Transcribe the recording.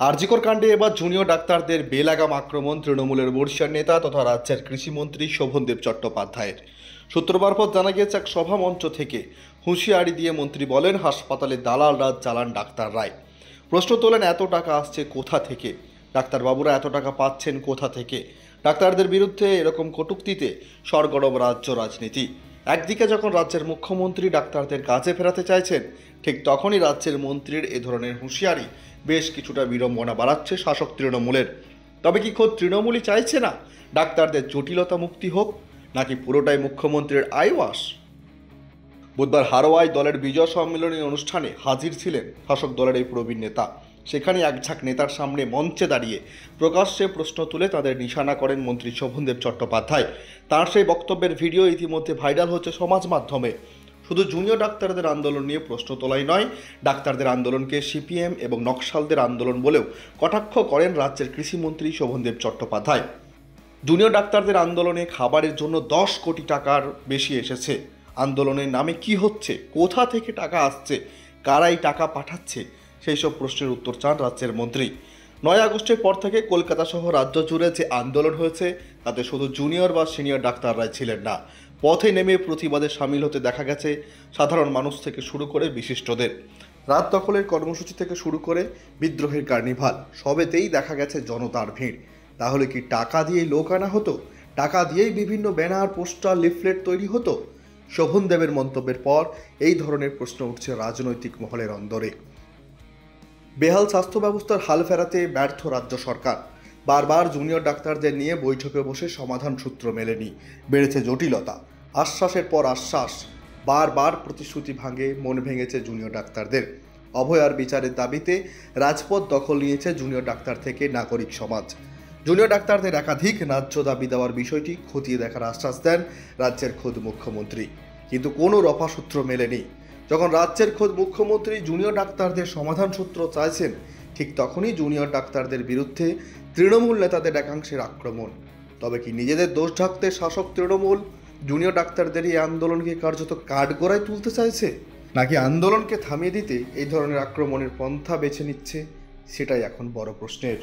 আরজিকর কাণ্ডে এবার জুনিয়র ডাক্তারদের বেলাগাম আক্রমণ তৃণমূলের বর্ষিয়ার নেতা তথা রাজ্যের কৃষিমন্ত্রী শোভনদেব চট্টোপাধ্যায়ের। সূত্র মারফত জানা গিয়েছে, এক সভা মঞ্চ থেকে হুঁশিয়ারি দিয়ে মন্ত্রী বলেন, হাসপাতালে দালাল রাজ চালান ডাক্তাররাই প্রশ্ন তোলেন, এত টাকা আসছে কোথা থেকে? ডাক্তারবাবুরা এত টাকা পাচ্ছেন কোথা থেকে? ডাক্তারদের বিরুদ্ধে এরকম কটূক্তিতে সরগরম রাজ্য রাজনীতি। একদিকে যখন রাজ্যের মুখ্যমন্ত্রী ডাক্তারদের কাজে ফেরাতে চাইছেন, ঠিক তখনই রাজ্যের মন্ত্রীর এ ধরনের হুঁশিয়ারি বেশ কিছুটা বিড়ম্বনা বাড়াচ্ছে শাসক তৃণমূলের। তবে কি খোদ তৃণমূলই চাইছে না ডাক্তারদের জটিলতা মুক্তি হোক, নাকি পুরোটাই মুখ্যমন্ত্রীর আইওয়াস? বুধবার হারোয়ায় দলের বিজয় সম্মেলনী অনুষ্ঠানে হাজির ছিলেন শাসক দলের এই প্রবীণ নেতা। সেখানে একঝাঁক নেতার সামনে মঞ্চে দাঁড়িয়ে প্রকাশ্যে প্রশ্ন তুলে তাদের নিশানা করেন মন্ত্রী শোভনদেব চট্টোপাধ্যায়। তার সেই বক্তব্যের ভিডিও ইতিমধ্যে ভাইরাল হচ্ছে সমাজ মাধ্যমে। শুধু জুনিয়র ডাক্তারদের আন্দোলন নিয়ে প্রশ্ন তোলাই নয়, ডাক্তারদের আন্দোলনকে সিপিএম এবং নকশালদের আন্দোলন বলেও কটাক্ষ করেন রাজ্যের কৃষিমন্ত্রী শোভনদেব চট্টোপাধ্যায়। জুনিয়র ডাক্তারদের আন্দোলনে খাবারের জন্য দশ কোটি টাকার বেশি এসেছে। আন্দোলনের নামে কি হচ্ছে? কোথা থেকে টাকা আসছে? কারাই টাকা পাঠাচ্ছে? সেই সব প্রশ্নের উত্তর চান রাজ্যের মন্ত্রী। নয় আগস্টের পর থেকে কলকাতা সহ রাজ্য জুড়ে যে আন্দোলন হয়েছে, তাতে শুধু জুনিয়র বা সিনিয়র ডাক্তাররাই ছিলেন না, পথে নেমে প্রতিবাদে সামিল হতে দেখা গেছে সাধারণ মানুষ থেকে শুরু করে বিশিষ্টদের। রাত দখলের কর্মসূচি থেকে শুরু করে বিদ্রোহের কার্নিভাল, সবেতেই দেখা গেছে জনতার ভিড়। তাহলে কি টাকা দিয়েই লোক আনা হতো? টাকা দিয়েই বিভিন্ন ব্যানার, পোস্টার, লিফলেট তৈরি হতো? শোভনদেবের মন্তব্যের পর এই ধরনের প্রশ্ন উঠছে রাজনৈতিক মহলের অন্দরে। বেহাল স্বাস্থ্য ব্যবস্থার হাল ফেরাতে ব্যর্থ রাজ্য সরকার। বারবার জুনিয়র ডাক্তারদের নিয়ে বৈঠকে বসে সমাধান সূত্র মেলেনি। বেড়েছে জটিলতা। আশ্বাসের পর আশ্বাস, বারবার প্রতিশ্রুতি ভাঙে, মন ভেঙেছে জুনিয়র ডাক্তারদের। অভয়ার বিচারের দাবিতে রাজপথ দখল নিয়েছে জুনিয়র ডাক্তার থেকে নাগরিক সমাজ। জুনিয়র ডাক্তারদের একাধিক ন্যায্য দাবি দেওয়ার বিষয়টি খতিয়ে দেখার আশ্বাস দেন রাজ্যের খোদ মুখ্যমন্ত্রী। কিন্তু কোনো রফা সূত্র মেলেনি। যখন রাজ্যের খোদ মুখ্যমন্ত্রী, জুনিয়র ডাক্তারদের সমাধান সূত্র চাইছেন, ঠিক তখনই জুনিয়র ডাক্তারদের বিরুদ্ধে তৃণমূল নেতাদের একাংশের আক্রমণ। তবে কি নিজেদের দোষ ঢাকতে শাসক তৃণমূল জুনিয়র ডাক্তারদের এই আন্দোলনকে কার্যত কাঠগড়ায় তুলতে চাইছে? নাকি আন্দোলনকে থামিয়ে দিতে এই ধরনের আক্রমণের পন্থা বেছে নিচ্ছে? সেটাই এখন বড় প্রশ্নের।